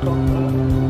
嗯